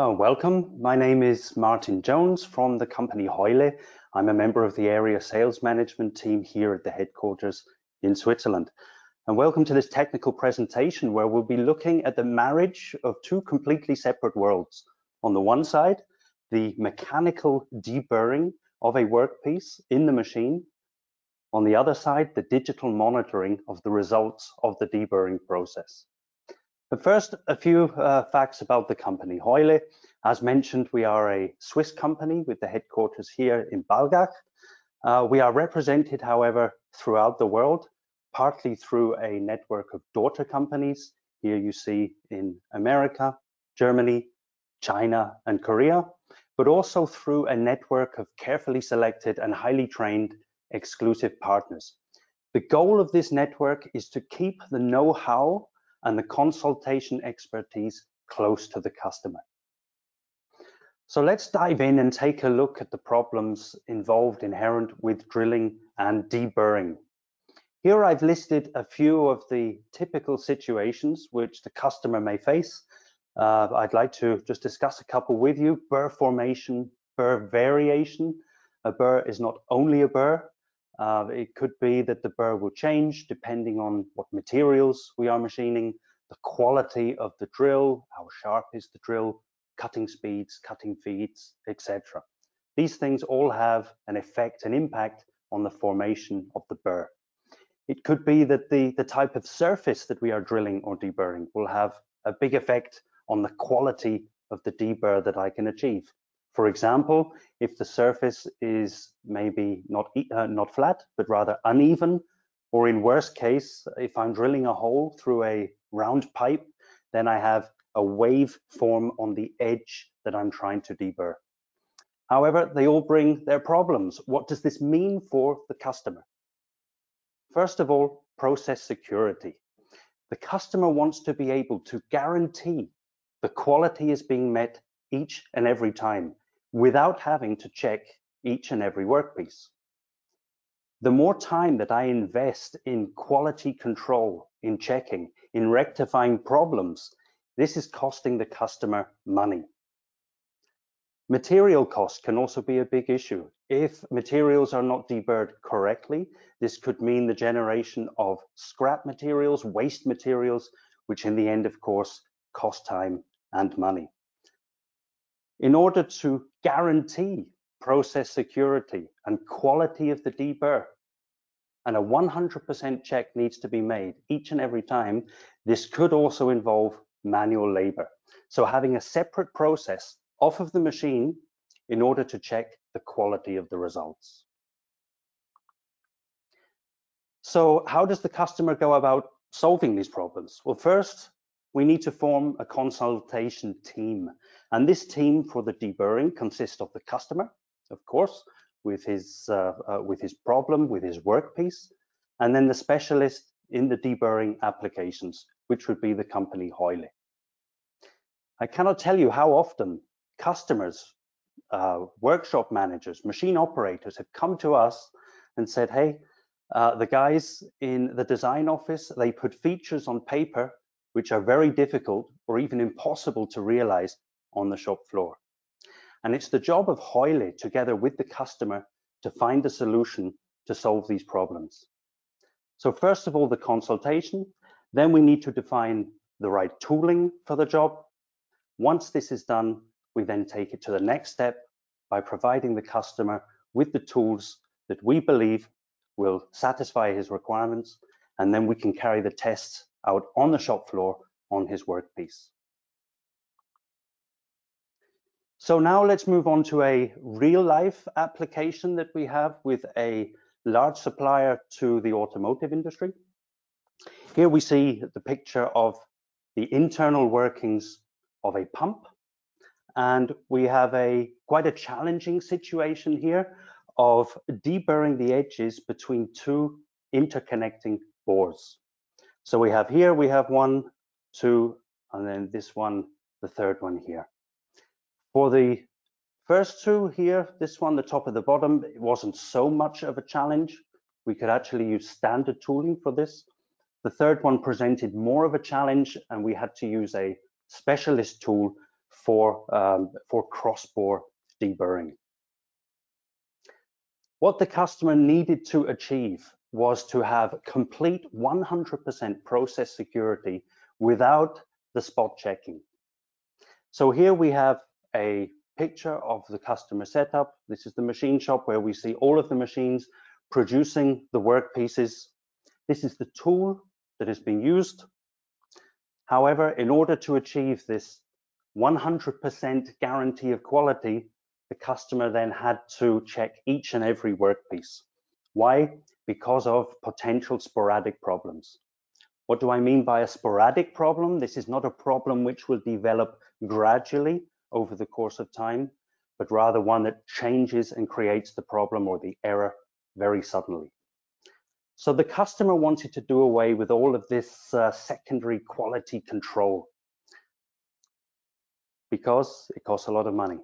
Oh, welcome. My name is Martin Jones from the company Heule. I'm a member of the area sales management team here at the headquarters in Switzerland. And welcome to this technical presentation where we'll be looking at the marriage of two completely separate worlds. On the one side, the mechanical deburring of a workpiece in the machine. On the other side, the digital monitoring of the results of the deburring process. But first, a few uh, facts about the company. Heule, as mentioned, we are a Swiss company with the headquarters here in Balgach. Uh, we are represented, however, throughout the world, partly through a network of daughter companies. Here you see in America, Germany, China, and Korea, but also through a network of carefully selected and highly trained exclusive partners. The goal of this network is to keep the know-how and the consultation expertise close to the customer. So let's dive in and take a look at the problems involved inherent with drilling and deburring. Here I've listed a few of the typical situations which the customer may face. Uh, I'd like to just discuss a couple with you. Burr formation, burr variation. A burr is not only a burr, uh, it could be that the burr will change depending on what materials we are machining, the quality of the drill, how sharp is the drill, cutting speeds, cutting feeds, etc. These things all have an effect, an impact on the formation of the burr. It could be that the, the type of surface that we are drilling or deburring will have a big effect on the quality of the deburr that I can achieve. For example, if the surface is maybe not, uh, not flat, but rather uneven, or in worst case, if I'm drilling a hole through a round pipe, then I have a wave form on the edge that I'm trying to deburr. However, they all bring their problems. What does this mean for the customer? First of all, process security. The customer wants to be able to guarantee the quality is being met each and every time without having to check each and every workpiece. The more time that I invest in quality control, in checking, in rectifying problems, this is costing the customer money. Material cost can also be a big issue. If materials are not deburred correctly, this could mean the generation of scrap materials, waste materials, which in the end, of course, cost time and money. In order to guarantee process security and quality of the deburr, and a 100% check needs to be made each and every time, this could also involve manual labor. So having a separate process off of the machine in order to check the quality of the results. So how does the customer go about solving these problems? Well, first, we need to form a consultation team. And this team for the deburring consists of the customer, of course, with his, uh, uh, with his problem, with his workpiece, and then the specialist in the deburring applications, which would be the company Heule. I cannot tell you how often customers, uh, workshop managers, machine operators have come to us and said, hey, uh, the guys in the design office, they put features on paper which are very difficult or even impossible to realize on the shop floor. And it's the job of Heule together with the customer to find a solution to solve these problems. So first of all, the consultation, then we need to define the right tooling for the job. Once this is done, we then take it to the next step by providing the customer with the tools that we believe will satisfy his requirements, and then we can carry the tests out on the shop floor on his workpiece. So now let's move on to a real life application that we have with a large supplier to the automotive industry. Here we see the picture of the internal workings of a pump. And we have a quite a challenging situation here of deburring the edges between two interconnecting bores. So we have here, we have one, two, and then this one, the third one here. For the first two here, this one, the top of the bottom, it wasn't so much of a challenge. We could actually use standard tooling for this. The third one presented more of a challenge and we had to use a specialist tool for, um, for cross-bore deburring. What the customer needed to achieve was to have complete 100% process security without the spot checking. So here we have a picture of the customer setup. This is the machine shop where we see all of the machines producing the work pieces. This is the tool that is being used. However, in order to achieve this 100% guarantee of quality, the customer then had to check each and every workpiece. Why? Because of potential sporadic problems. What do I mean by a sporadic problem? This is not a problem which will develop gradually over the course of time, but rather one that changes and creates the problem or the error very suddenly. So the customer wanted to do away with all of this uh, secondary quality control because it costs a lot of money.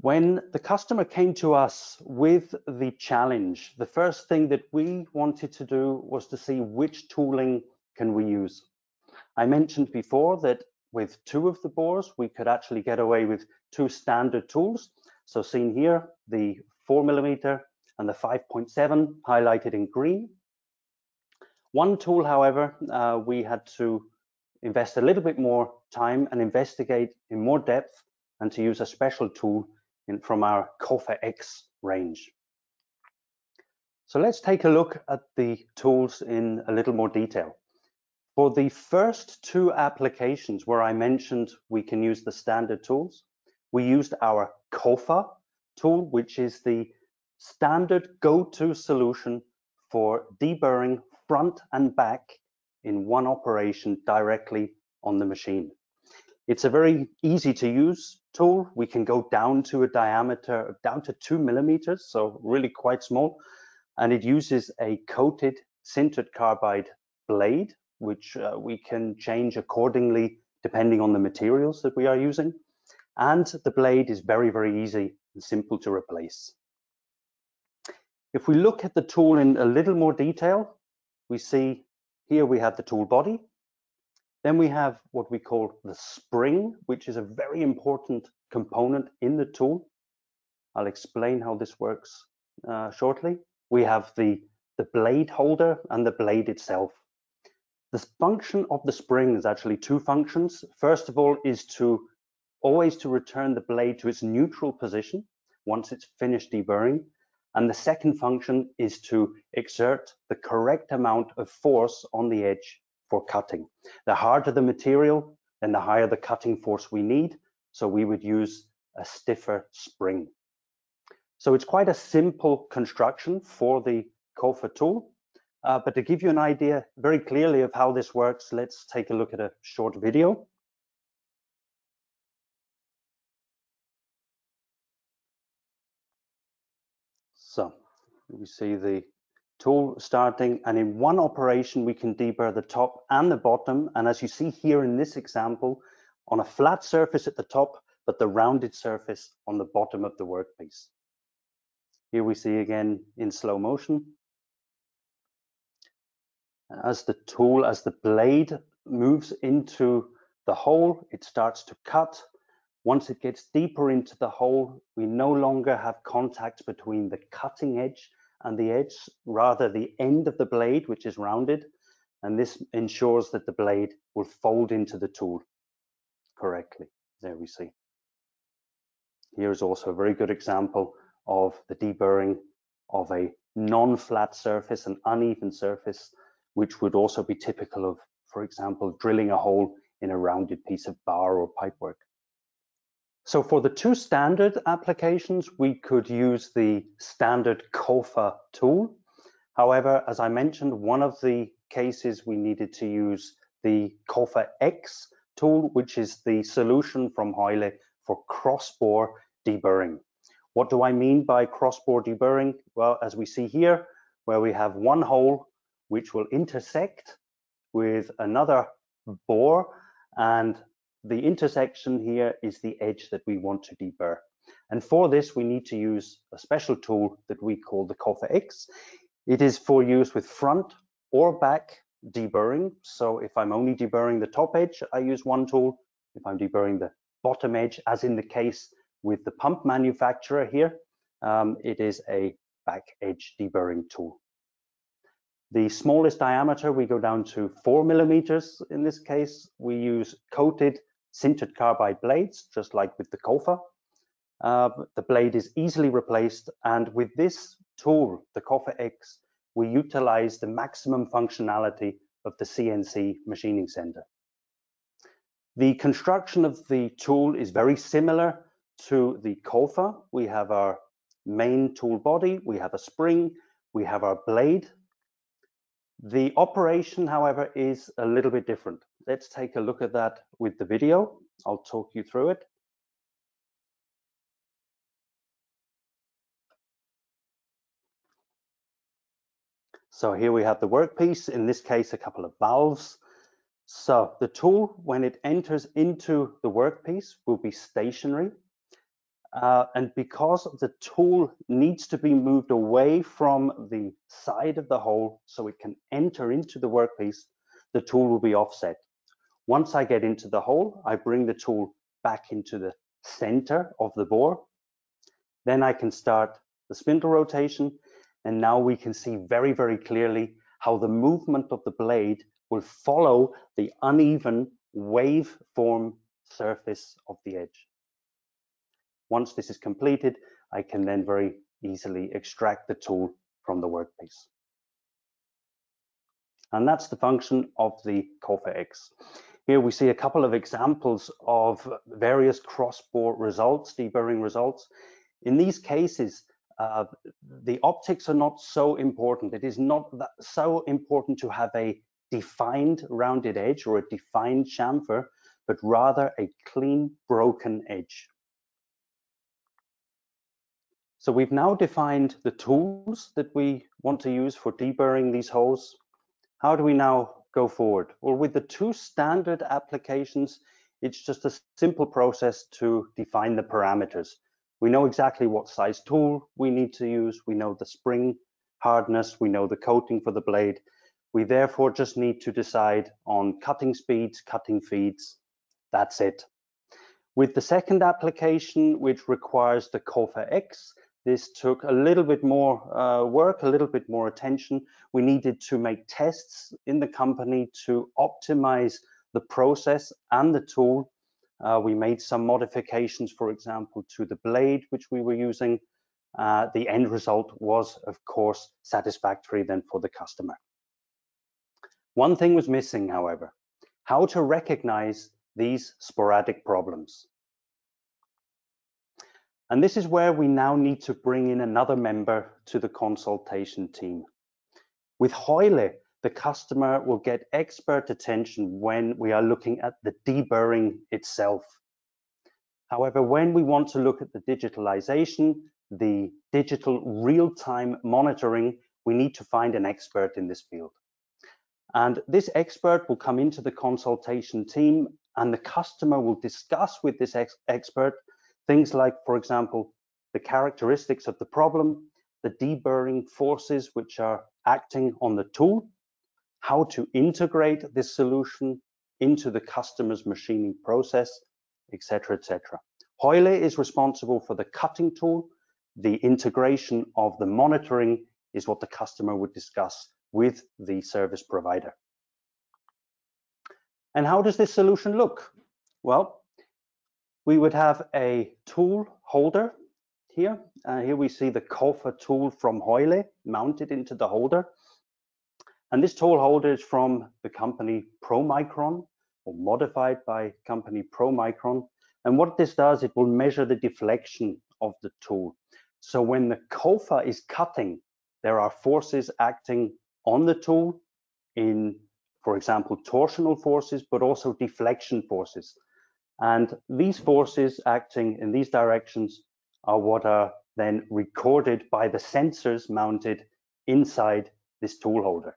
When the customer came to us with the challenge, the first thing that we wanted to do was to see which tooling can we use. I mentioned before that with two of the bores, we could actually get away with two standard tools. So seen here, the four millimeter and the 5.7 highlighted in green. One tool, however, uh, we had to invest a little bit more time and investigate in more depth and to use a special tool in, from our COFA X range. So let's take a look at the tools in a little more detail. For the first two applications where I mentioned we can use the standard tools, we used our COFA tool, which is the standard go-to solution for deburring front and back in one operation directly on the machine. It's a very easy to use tool. We can go down to a diameter down to two millimeters, so really quite small. And it uses a coated sintered carbide blade, which uh, we can change accordingly depending on the materials that we are using. And the blade is very, very easy and simple to replace. If we look at the tool in a little more detail, we see here we have the tool body, then we have what we call the spring, which is a very important component in the tool. I'll explain how this works uh, shortly. We have the, the blade holder and the blade itself. The function of the spring is actually two functions. First of all is to always to return the blade to its neutral position once it's finished deburring. And the second function is to exert the correct amount of force on the edge for cutting. The harder the material, then the higher the cutting force we need. So we would use a stiffer spring. So it's quite a simple construction for the COFA tool. Uh, but to give you an idea very clearly of how this works, let's take a look at a short video. So we see the tool starting and in one operation we can deburr the top and the bottom and as you see here in this example on a flat surface at the top but the rounded surface on the bottom of the workpiece. Here we see again in slow motion as the tool as the blade moves into the hole it starts to cut once it gets deeper into the hole we no longer have contact between the cutting edge and the edge, rather the end of the blade, which is rounded. And this ensures that the blade will fold into the tool correctly. There we see. Here is also a very good example of the deburring of a non-flat surface, an uneven surface, which would also be typical of, for example, drilling a hole in a rounded piece of bar or pipework. So for the two standard applications, we could use the standard COFA tool. However, as I mentioned, one of the cases we needed to use the COFA X tool, which is the solution from Heule for cross-bore deburring. What do I mean by cross-bore deburring? Well, as we see here, where we have one hole which will intersect with another bore and the intersection here is the edge that we want to deburr. And for this, we need to use a special tool that we call the COFA X. It is for use with front or back deburring. So if I'm only deburring the top edge, I use one tool. If I'm deburring the bottom edge, as in the case with the pump manufacturer here, um, it is a back edge deburring tool. The smallest diameter, we go down to four millimeters. In this case, we use coated sintered carbide blades, just like with the COFA. Uh, the blade is easily replaced. And with this tool, the COFA X, we utilize the maximum functionality of the CNC machining center. The construction of the tool is very similar to the COFA. We have our main tool body, we have a spring, we have our blade. The operation, however, is a little bit different. Let's take a look at that with the video. I'll talk you through it. So here we have the workpiece, in this case, a couple of valves. So the tool, when it enters into the workpiece, will be stationary. Uh, and because the tool needs to be moved away from the side of the hole so it can enter into the workpiece, the tool will be offset. Once I get into the hole, I bring the tool back into the center of the bore. Then I can start the spindle rotation and now we can see very, very clearly how the movement of the blade will follow the uneven waveform surface of the edge. Once this is completed, I can then very easily extract the tool from the workpiece. And that's the function of the COFA X. Here we see a couple of examples of various cross-bore results, deburring results. In these cases, uh, the optics are not so important. It is not so important to have a defined rounded edge or a defined chamfer, but rather a clean broken edge. So we've now defined the tools that we want to use for deburring these holes. How do we now go forward? Well, with the two standard applications, it's just a simple process to define the parameters. We know exactly what size tool we need to use. We know the spring hardness. We know the coating for the blade. We therefore just need to decide on cutting speeds, cutting feeds. That's it. With the second application, which requires the COFA X, this took a little bit more uh, work, a little bit more attention. We needed to make tests in the company to optimize the process and the tool uh, we made some modifications, for example, to the blade which we were using. Uh, the end result was, of course, satisfactory then for the customer. One thing was missing, however, how to recognize these sporadic problems. And this is where we now need to bring in another member to the consultation team. With Heule, the customer will get expert attention when we are looking at the deburring itself. However, when we want to look at the digitalization, the digital real-time monitoring, we need to find an expert in this field. And this expert will come into the consultation team and the customer will discuss with this ex expert things like, for example, the characteristics of the problem, the deburring forces which are acting on the tool, how to integrate this solution into the customer's machining process, etc., etc. Heule is responsible for the cutting tool. The integration of the monitoring is what the customer would discuss with the service provider. And how does this solution look? Well, we would have a tool holder here. Uh, here we see the COFA tool from Heule mounted into the holder. And this tool holder is from the company ProMicron or modified by company ProMicron. And what this does, it will measure the deflection of the tool. So when the COFA is cutting, there are forces acting on the tool in, for example, torsional forces, but also deflection forces. And these forces acting in these directions are what are then recorded by the sensors mounted inside this tool holder.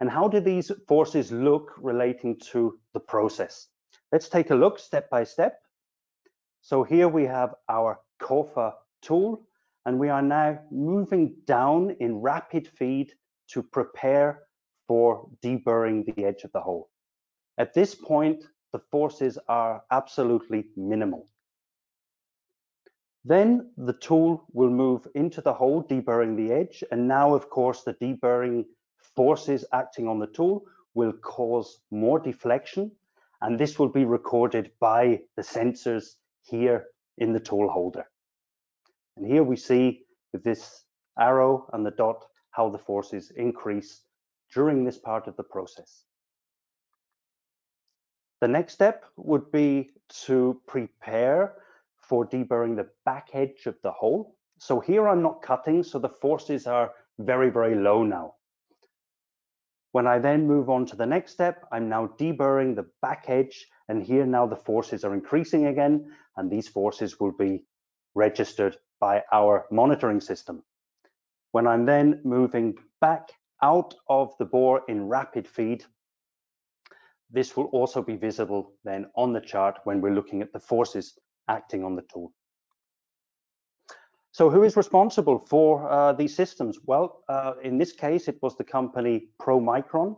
And how do these forces look relating to the process? Let's take a look step by step. So here we have our COFA tool, and we are now moving down in rapid feed to prepare for deburring the edge of the hole. At this point, the forces are absolutely minimal. Then the tool will move into the hole, deburring the edge. And now, of course, the deburring forces acting on the tool will cause more deflection. And this will be recorded by the sensors here in the tool holder. And here we see with this arrow and the dot how the forces increase during this part of the process. The next step would be to prepare for deburring the back edge of the hole. So here I'm not cutting, so the forces are very, very low now. When I then move on to the next step, I'm now deburring the back edge, and here now the forces are increasing again, and these forces will be registered by our monitoring system. When I'm then moving back out of the bore in rapid feed, this will also be visible then on the chart when we're looking at the forces acting on the tool. So who is responsible for uh, these systems? Well, uh, in this case, it was the company ProMicron.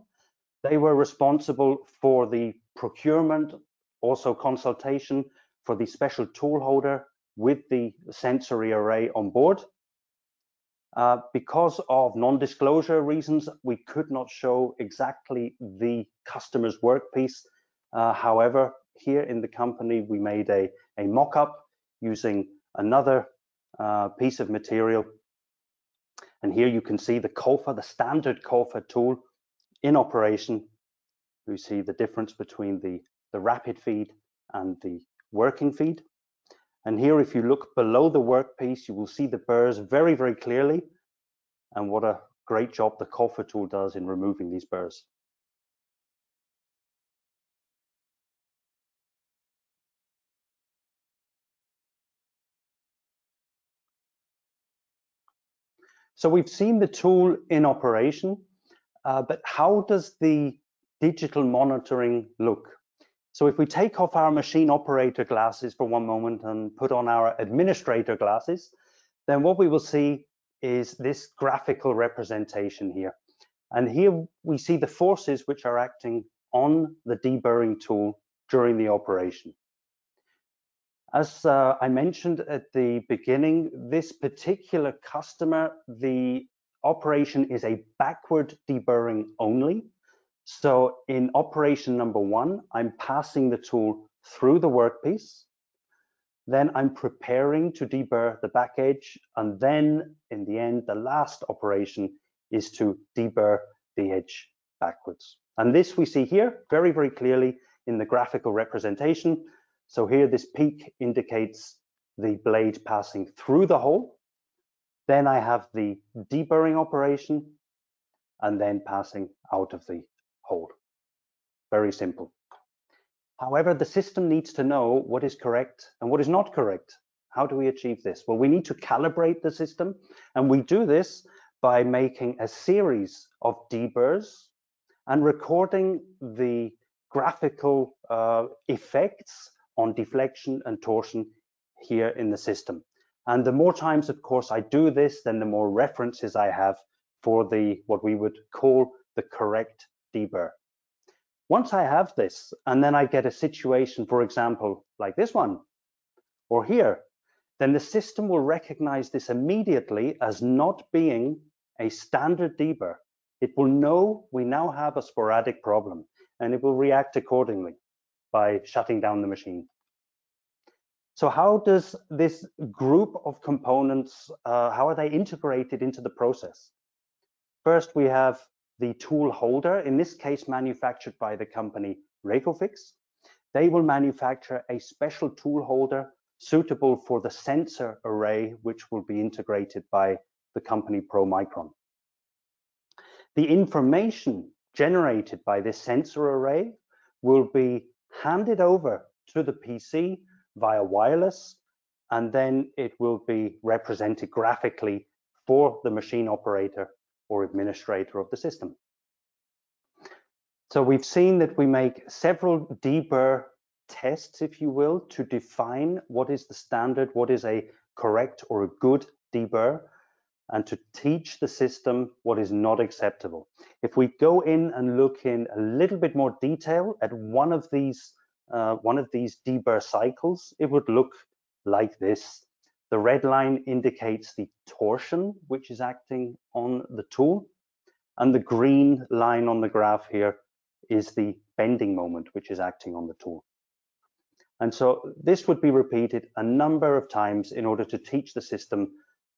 They were responsible for the procurement, also consultation for the special tool holder with the sensory array on board. Uh, because of non-disclosure reasons, we could not show exactly the customer's workpiece. Uh, however, here in the company, we made a, a mock-up using another uh, piece of material. And here you can see the COFA, the standard COFA tool in operation. You see the difference between the, the rapid feed and the working feed. And here, if you look below the workpiece, you will see the burrs very, very clearly. And what a great job the COFA tool does in removing these burrs. So we've seen the tool in operation, uh, but how does the digital monitoring look? So if we take off our machine operator glasses for one moment and put on our administrator glasses, then what we will see is this graphical representation here. And here we see the forces which are acting on the deburring tool during the operation. As uh, I mentioned at the beginning, this particular customer, the operation is a backward deburring only. So in operation number one, I'm passing the tool through the workpiece. Then I'm preparing to deburr the back edge. And then in the end, the last operation is to deburr the edge backwards. And this we see here very, very clearly in the graphical representation. So here this peak indicates the blade passing through the hole. Then I have the deburring operation and then passing out of the hole. Very simple. However, the system needs to know what is correct and what is not correct. How do we achieve this? Well, we need to calibrate the system and we do this by making a series of deburrs and recording the graphical uh, effects on deflection and torsion here in the system. And the more times, of course, I do this, then the more references I have for the what we would call the correct deburr. Once I have this, and then I get a situation, for example, like this one, or here, then the system will recognize this immediately as not being a standard deburr. It will know we now have a sporadic problem, and it will react accordingly by shutting down the machine. So how does this group of components, uh, how are they integrated into the process? First, we have the tool holder, in this case manufactured by the company Rego-Fix. They will manufacture a special tool holder suitable for the sensor array, which will be integrated by the company ProMicron. The information generated by this sensor array will be handed over to the PC via wireless, and then it will be represented graphically for the machine operator or administrator of the system. So we've seen that we make several deburr tests, if you will, to define what is the standard, what is a correct or a good deburr. and to teach the system what is not acceptable. If we go in and look in a little bit more detail at one of these uh, one of these deburr cycles, it would look like this. The red line indicates the torsion which is acting on the tool, and the green line on the graph here is the bending moment which is acting on the tool. And so this would be repeated a number of times in order to teach the system,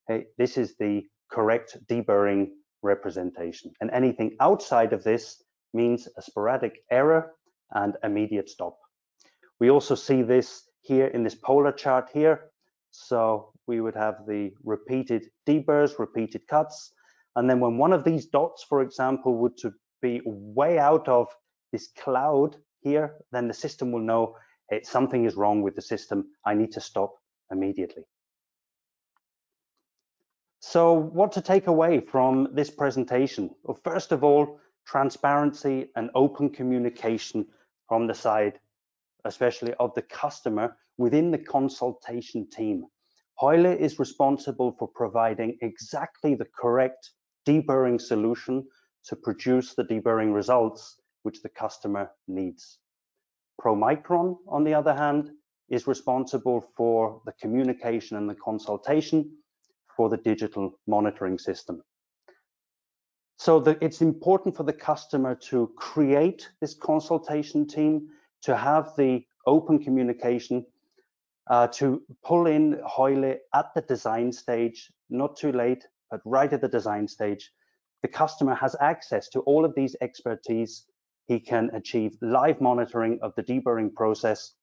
hey, this is the correct deburring representation. And anything outside of this means a sporadic error and immediate stop. We also see this here in this polar chart here. So we would have the repeated deburrs, repeated cuts. And then when one of these dots, for example, would to be way out of this cloud here, then the system will know something is wrong with the system. I need to stop immediately. So what to take away from this presentation? Well, first of all, transparency and open communication from the side, especially of the customer within the consultation team. Heule is responsible for providing exactly the correct deburring solution to produce the deburring results which the customer needs. Promicron, on the other hand, is responsible for the communication and the consultation for the digital monitoring system. So the, it's important for the customer to create this consultation team, to have the open communication, uh, to pull in Heule at the design stage, not too late, but right at the design stage. The customer has access to all of these expertise. He can achieve live monitoring of the deburring process.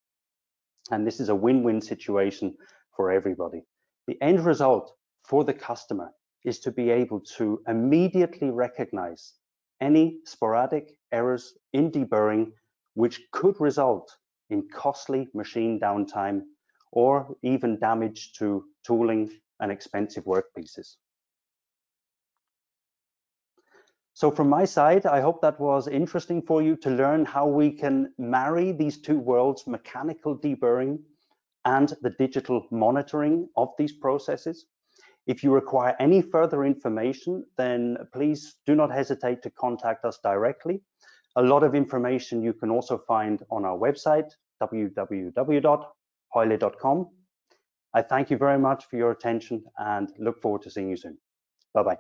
And this is a win-win situation for everybody. The end result for the customer is to be able to immediately recognize any sporadic errors in deburring which could result in costly machine downtime or even damage to tooling and expensive workpieces. So from my side, I hope that was interesting for you to learn how we can marry these two worlds, mechanical deburring and the digital monitoring of these processes. If you require any further information, then please do not hesitate to contact us directly. A lot of information you can also find on our website, www.heule.com. I thank you very much for your attention and look forward to seeing you soon. Bye-bye.